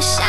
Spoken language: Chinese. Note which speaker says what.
Speaker 1: 下。